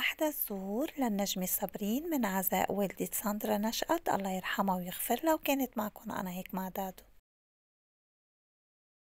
أحدث ظهور للنجمة صابرين من عزاء والدة ساندرا نشأت الله يرحمها ويغفر لها وكانت معكم أنا هيك مع دادو.